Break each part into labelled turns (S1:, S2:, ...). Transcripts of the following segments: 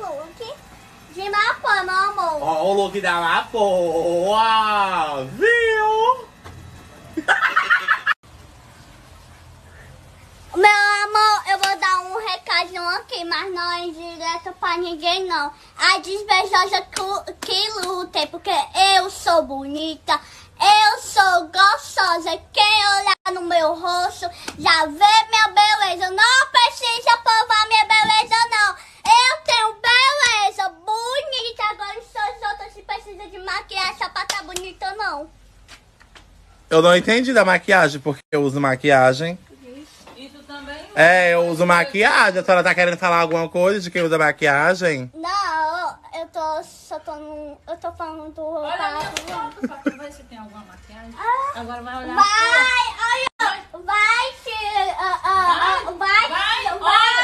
S1: look de Mapô, meu amor.
S2: Ó, o look da Lapoa, viu?
S1: Meu amor, eu vou dar um recadinho aqui, mas não é direto pra ninguém, não. A desvejosa que, lute, porque eu sou bonita, eu sou gostosa. Quem olhar no meu rosto já vê minha beleza. Não precisa provar minha beleza, não. Eu tenho beleza bonita. Agora os seus outros se precisam de maquiagem só pra estar tá bonita, não.
S2: Eu não entendi da maquiagem, porque eu uso maquiagem. É, eu uso maquiagem. A senhora tá querendo falar alguma coisa de quem usa maquiagem?
S1: Não, eu tô só tô num, eu tô falando do
S3: Olha a minha foto, só pra ver se tem alguma maquiagem.
S1: Ah,
S3: Agora vai olhar
S1: Vai, olha, vai, se, ah, ah, ah, vai,
S3: vai,
S1: vai,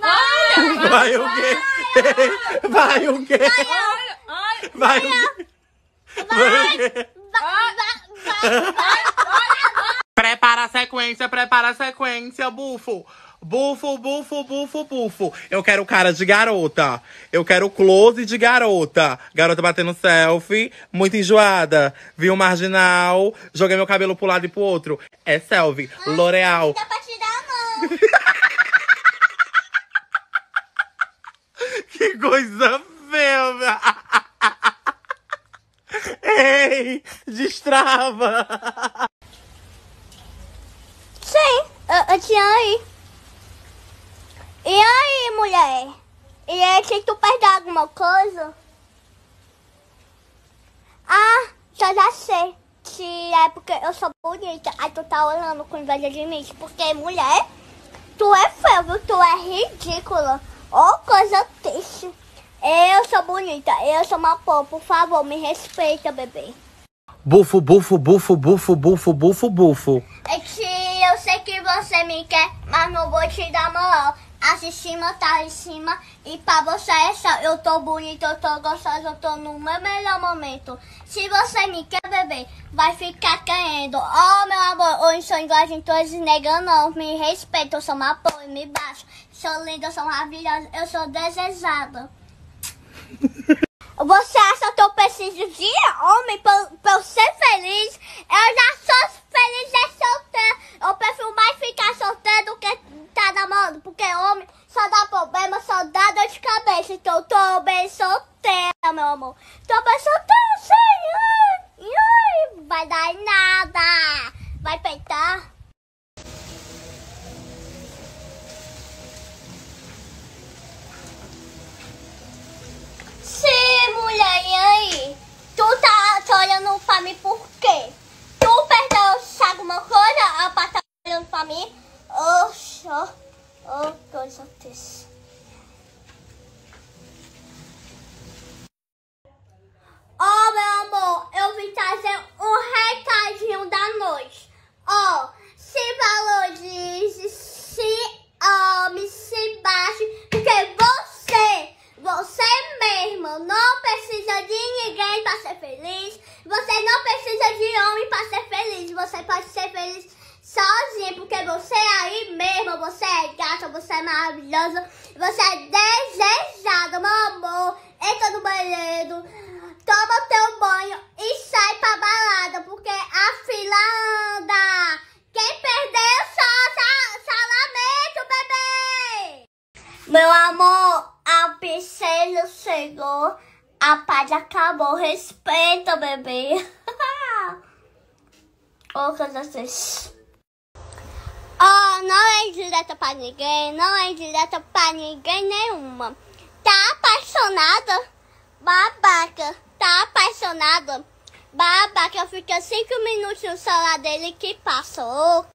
S1: vai,
S2: Vai o quê? Vai o quê?
S3: Olha, olha,
S2: Vai o quê? Vai o quê?
S1: vai, vai, vai.
S2: Prepara a sequência, a bufo. Bufo, bufo, bufo, bufo. Eu quero cara de garota. Eu quero close de garota. Garota batendo selfie, muito enjoada. Vi um marginal, joguei meu cabelo pro lado e pro outro. É selfie. L'Oreal.
S1: Não dá pra tirar, não.
S2: Que coisa feia. Ei, destrava.
S1: Sim, tinha aí. E aí, mulher? E aí, se tu perder alguma coisa? Ah, já já sei. Se é porque eu sou bonita, aí tu tá olhando com inveja de mim. Porque, mulher, tu é feia, viu? Tu é ridícula. Ô, coisa triste. Eu sou bonita, eu sou uma pô, por favor, me respeita, bebê.
S2: Bufo, bufo, bufo, bufo, bufo, bufo, bufo.
S1: É que sei que você me quer, mas não vou te dar moral. A de cima tá em cima e pra você é só. Eu tô bonita, eu tô gostosa, eu tô no meu melhor momento. Se você me quer, bebê, vai ficar querendo. Oh, meu amor, hoje sou igual a gente, hoje nega não. Me respeita, eu sou uma porra, me baixo. Sou linda, eu sou maravilhosa, eu sou desejada. Você acha que eu preciso de homem pra, pra eu ser feliz? Eu já sou é. Eu prefiro mais ficar solteira do que tá namorando. Porque homem só dá problema, só dá dor de cabeça. Então eu tô bem solteira, meu amor. Tô bem solteira, sim. Ai, ai. Vai dar em nada. Vai peitar. Sim, mulher, e aí? Tu tá tá olhando pra mim por quê? Tu perdeu alguma coisa? A pá tá olhando pra mim? Oxe, ó. Oh, coisa triste. Ó, meu amor, eu vim trazer um recadinho da noite. Ó, se valorize, se ame, se baixe, porque você, você mesmo, não precisa de ninguém pra ser feliz. Você não precisa de homem pra ser feliz. Você pode ser feliz sozinho, porque você é aí mesmo, você é gata, você é maravilhosa, você é desejada, meu amor. Entra no banheiro, toma teu banho e sai pra balada, porque a fila anda. Quem perdeu só sa- salamento, bebê! Meu amor, a princesa chegou, a paz respeita, bebê. Ô, triste. Oh, não é direta pra ninguém, não é direta pra ninguém nenhuma. Tá apaixonada? Babaca. Tá apaixonada? Babaca, fica cinco minutos no celular dele que passou.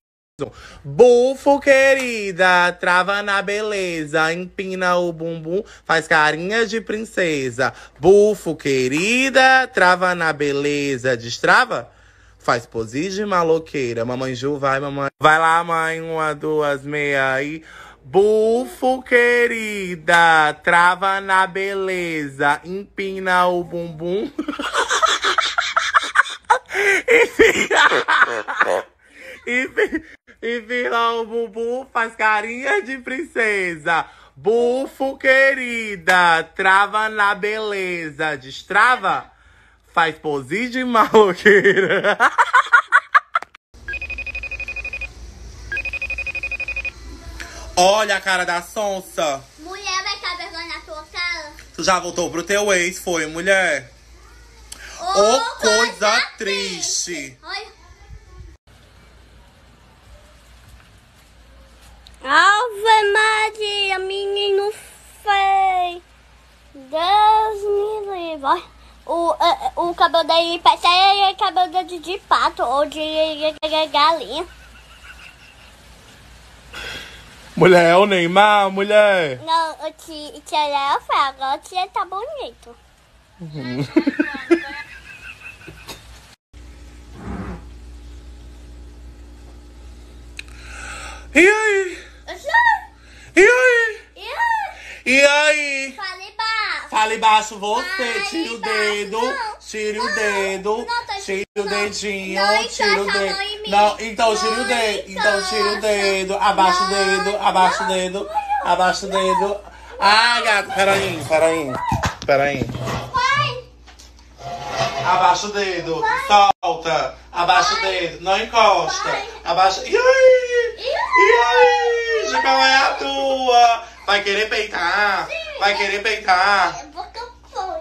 S2: Bufo, querida, trava na beleza, empina o bumbum, faz carinha de princesa. Bufo, querida, trava na beleza, destrava? Faz pose de maloqueira. Mamãe Ju, vai, mamãe. Vai lá, mãe, uma, duas, meia aí. Bufo, querida, trava na beleza, empina o bumbum fica... E, fi- e vira o bumbum, faz carinha de princesa. Bufo, querida, trava na beleza. Destrava? Faz pose de maloqueira. Olha a cara da sonsa.
S1: Mulher vai estar vergonha na tua cara.
S2: Tu já voltou pro teu ex, foi, mulher?
S1: Ô,
S2: Ô, coisa triste.
S1: Olha. Ave Maria, menino feio. Deus me livre. O, eh, o cabelo daí parece cabelo de, de pato ou de galinha.
S2: Mulher, é o Neymar, mulher.
S1: Não, o tia, tia era feia, agora o tia tá bonito.
S2: E aí?
S1: Eu sei.
S2: E aí?
S1: E aí?
S2: E aí?
S1: Falei baixo.
S2: Fale baixo você,
S1: Fale
S2: tire o dedo,
S1: não.
S2: tire o dedo,
S1: não tá
S2: tire o dedinho,
S1: Não
S2: tire o dedo. Não, então tire o dedo, então tire o dedo, abaixa o dedo, abaixa o dedo, abaixa o dedo. Ah, gato, peraí, peraí, peraí. Abaixa o dedo, solta, abaixa o dedo, não encosta,
S1: Vai.
S2: abaixa. E aí?
S1: E
S2: aí? De qual é a tua? Vai querer peitar? Vai querer peitar?
S1: É.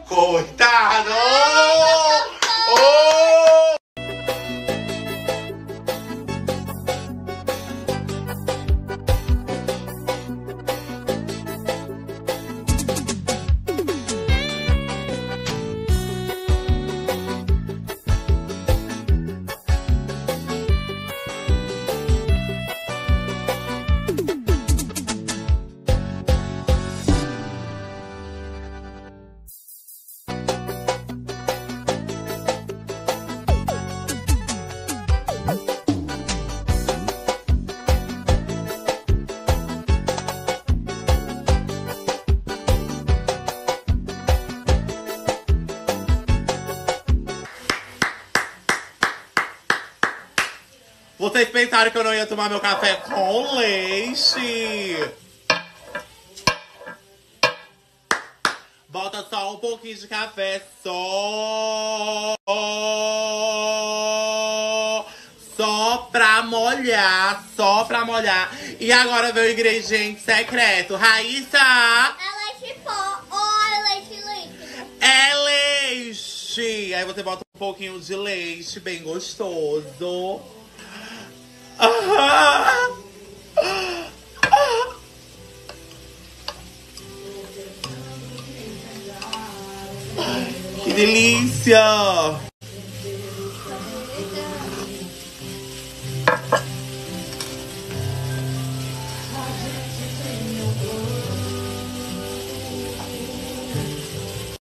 S2: Coitado! Oh! Vocês pensaram que eu não ia tomar meu café com leite? Bota só um pouquinho de café, só. Só pra molhar, só pra molhar. E agora vem o ingrediente secreto. Raíssa,
S1: É leite pó ou é leite líquido?
S2: é leite. Aí você bota um pouquinho de leite, bem gostoso. Que delícia!